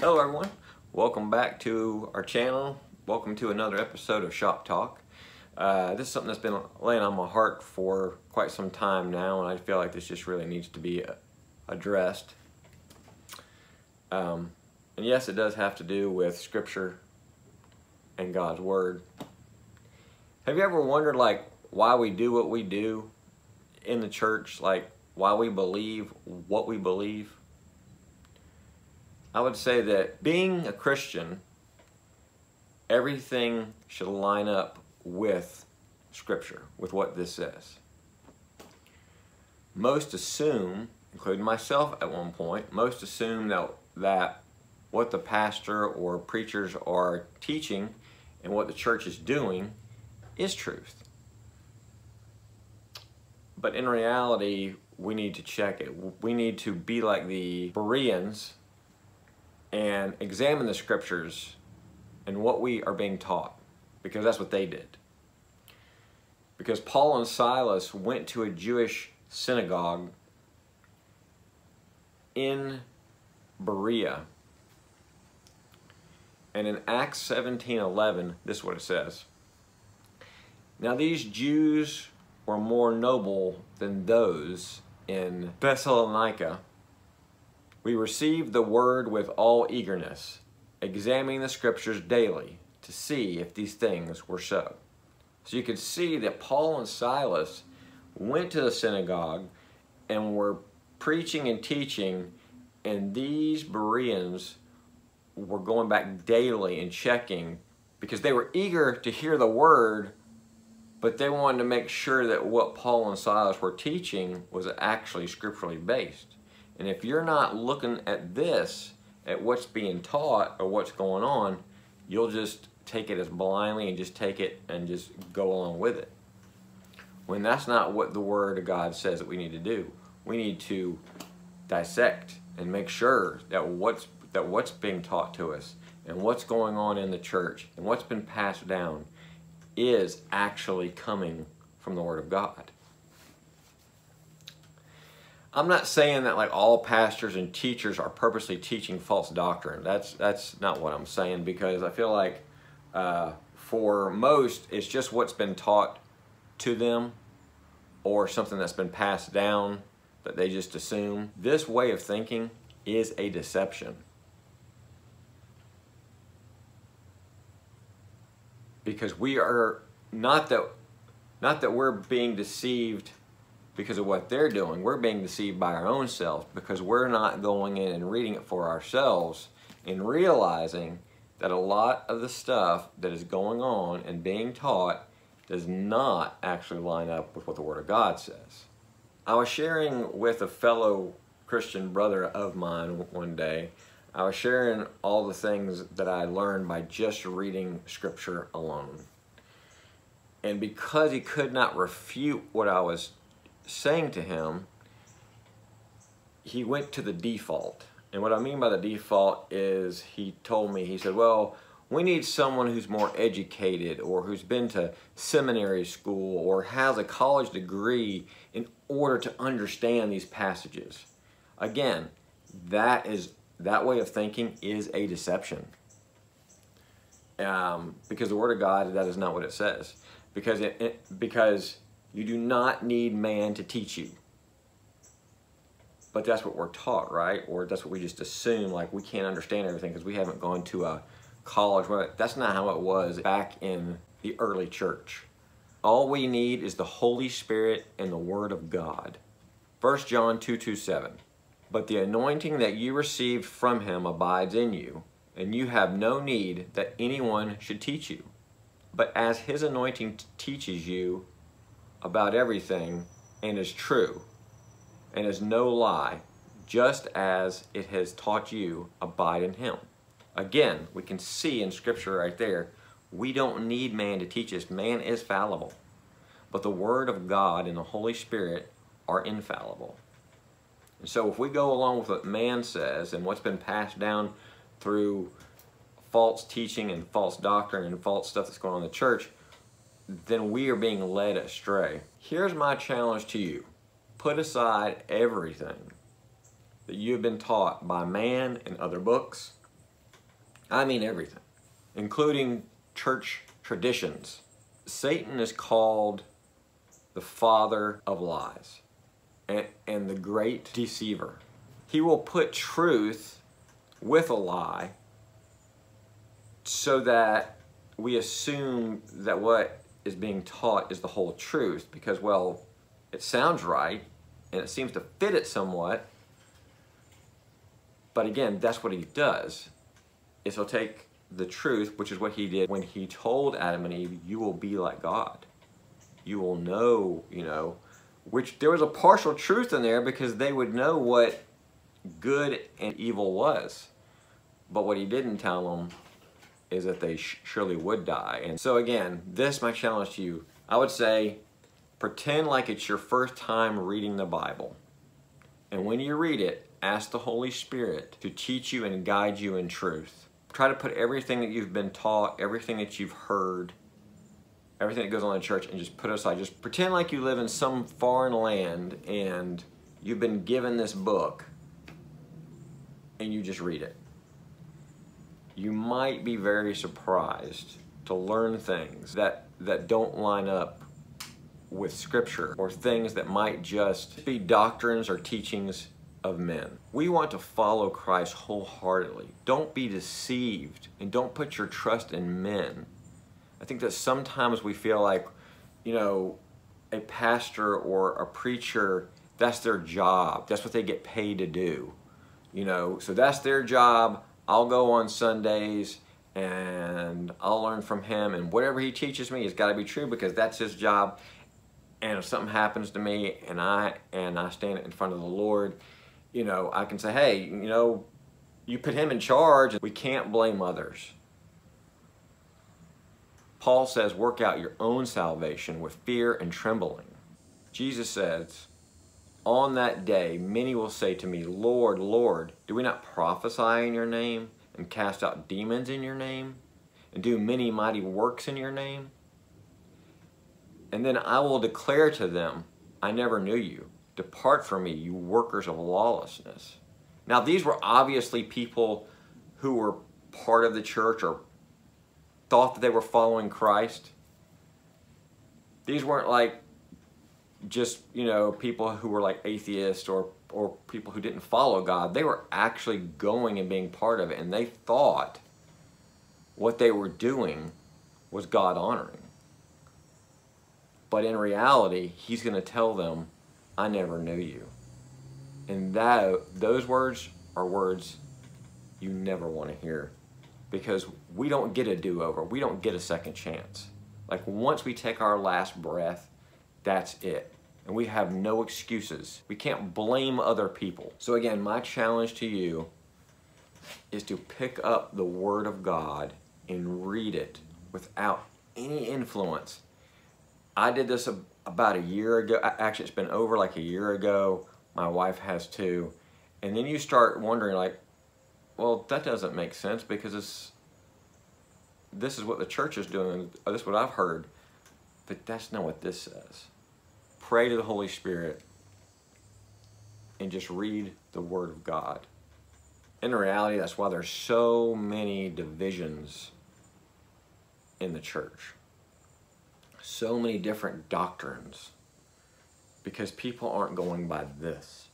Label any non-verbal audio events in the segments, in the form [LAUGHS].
Hello everyone, welcome back to our channel. Welcome to another episode of Shop Talk. Uh, this is something that's been laying on my heart for quite some time now and I feel like this just really needs to be uh, addressed. Um, and yes, it does have to do with scripture and God's Word. Have you ever wondered like why we do what we do in the church? Like why we believe what we believe? I would say that being a Christian, everything should line up with Scripture, with what this says. Most assume, including myself at one point, most assume that, that what the pastor or preachers are teaching and what the church is doing is truth. But in reality, we need to check it. We need to be like the Bereans and examine the scriptures and what we are being taught because that's what they did. Because Paul and Silas went to a Jewish synagogue in Berea. And in Acts 17:11, this is what it says. Now these Jews were more noble than those in Thessalonica we received the word with all eagerness, examining the scriptures daily to see if these things were so. So you could see that Paul and Silas went to the synagogue and were preaching and teaching, and these Bereans were going back daily and checking because they were eager to hear the word, but they wanted to make sure that what Paul and Silas were teaching was actually scripturally based. And if you're not looking at this, at what's being taught or what's going on, you'll just take it as blindly and just take it and just go along with it. When that's not what the Word of God says that we need to do. We need to dissect and make sure that what's that what's being taught to us and what's going on in the church and what's been passed down is actually coming from the Word of God. I'm not saying that like all pastors and teachers are purposely teaching false doctrine. That's that's not what I'm saying because I feel like uh, for most it's just what's been taught to them or something that's been passed down that they just assume. This way of thinking is a deception. Because we are not that not that we're being deceived because of what they're doing. We're being deceived by our own selves because we're not going in and reading it for ourselves and realizing that a lot of the stuff that is going on and being taught does not actually line up with what the Word of God says. I was sharing with a fellow Christian brother of mine one day. I was sharing all the things that I learned by just reading Scripture alone. And because he could not refute what I was saying to him, he went to the default. And what I mean by the default is he told me, he said, well, we need someone who's more educated or who's been to seminary school or has a college degree in order to understand these passages. Again, that is that way of thinking is a deception. Um, because the Word of God, that is not what it says. Because it, it because you do not need man to teach you. But that's what we're taught, right? Or that's what we just assume, like we can't understand everything because we haven't gone to a college. That's not how it was back in the early church. All we need is the Holy Spirit and the Word of God. 1 John 2, 2, 7. But the anointing that you received from him abides in you, and you have no need that anyone should teach you. But as his anointing teaches you about everything and is true and is no lie, just as it has taught you, abide in him. Again, we can see in scripture right there, we don't need man to teach us. Man is fallible. But the word of God and the Holy Spirit are infallible. And so if we go along with what man says and what's been passed down through false teaching and false doctrine and false stuff that's going on in the church, then we are being led astray. Here's my challenge to you. Put aside everything that you have been taught by man and other books I mean everything, including church traditions. Satan is called the father of lies and, and the great deceiver. He will put truth with a lie so that we assume that what is being taught is the whole truth because, well, it sounds right and it seems to fit it somewhat. But again, that's what he does. Is he'll take the truth, which is what he did when he told Adam and Eve, "You will be like God. You will know." You know, which there was a partial truth in there because they would know what good and evil was. But what he didn't tell them is that they surely would die. And so again, this my challenge to you. I would say pretend like it's your first time reading the Bible. And when you read it, ask the Holy Spirit to teach you and guide you in truth. Try to put everything that you've been taught, everything that you've heard, everything that goes on in church and just put it aside. Just pretend like you live in some foreign land and you've been given this book and you just read it you might be very surprised to learn things that, that don't line up with scripture or things that might just be doctrines or teachings of men. We want to follow Christ wholeheartedly. Don't be deceived and don't put your trust in men. I think that sometimes we feel like, you know, a pastor or a preacher, that's their job. That's what they get paid to do. You know, so that's their job. I'll go on Sundays and I'll learn from him and whatever he teaches me has got to be true because that's his job. And if something happens to me and I and I stand in front of the Lord you know I can say hey you know you put him in charge and we can't blame others. Paul says work out your own salvation with fear and trembling. Jesus says on that day, many will say to me, Lord, Lord, do we not prophesy in your name and cast out demons in your name and do many mighty works in your name? And then I will declare to them, I never knew you. Depart from me, you workers of lawlessness. Now, these were obviously people who were part of the church or thought that they were following Christ. These weren't like just you know people who were like atheists or or people who didn't follow God. They were actually going and being part of it, and they thought what they were doing was God honoring. But in reality, He's going to tell them, "I never knew you," and that those words are words you never want to hear because we don't get a do-over. We don't get a second chance. Like once we take our last breath, that's it. And we have no excuses. We can't blame other people. So again, my challenge to you is to pick up the Word of God and read it without any influence. I did this about a year ago. Actually, it's been over like a year ago. My wife has too. And then you start wondering like, well, that doesn't make sense because it's, this is what the church is doing. This is what I've heard. But that's not what this says pray to the Holy Spirit and just read the Word of God. In reality, that's why there's so many divisions in the church. So many different doctrines. Because people aren't going by this.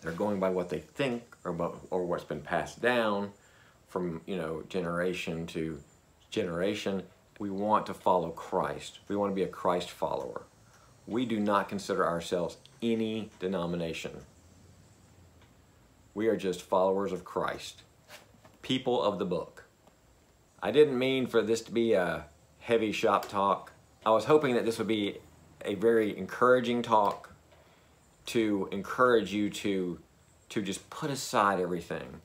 They're going by what they think or, about, or what's been passed down from, you know, generation to generation. We want to follow Christ. We want to be a Christ follower we do not consider ourselves any denomination. We are just followers of Christ, people of the book. I didn't mean for this to be a heavy shop talk. I was hoping that this would be a very encouraging talk to encourage you to, to just put aside everything.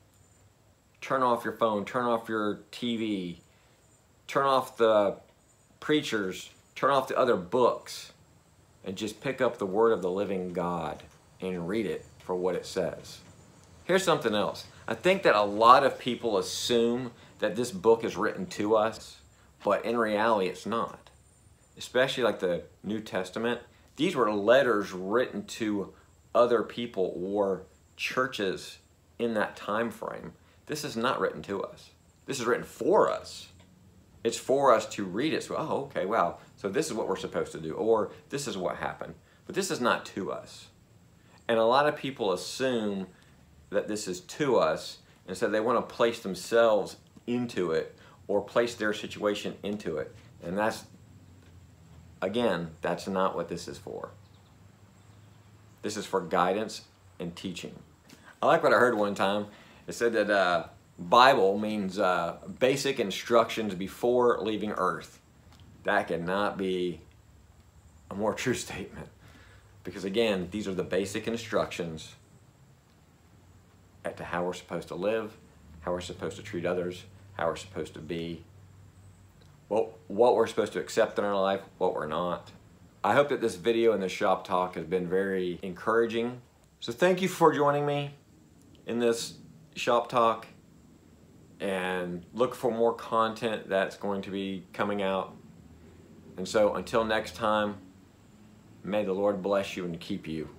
Turn off your phone, turn off your TV, turn off the preachers, turn off the other books and just pick up the word of the living God and read it for what it says. Here's something else. I think that a lot of people assume that this book is written to us, but in reality it's not. Especially like the New Testament. These were letters written to other people or churches in that time frame. This is not written to us. This is written for us. It's for us to read it. So, oh, okay, wow. So this is what we're supposed to do, or this is what happened. But this is not to us. And a lot of people assume that this is to us, and so they want to place themselves into it or place their situation into it. And that's, again, that's not what this is for. This is for guidance and teaching. I like what I heard one time. It said that uh, Bible means uh, basic instructions before leaving earth. That cannot be a more [LAUGHS] true statement. Because again, these are the basic instructions as to how we're supposed to live, how we're supposed to treat others, how we're supposed to be, what, what we're supposed to accept in our life, what we're not. I hope that this video and this shop talk has been very encouraging. So thank you for joining me in this shop talk and look for more content that's going to be coming out. And so until next time, may the Lord bless you and keep you.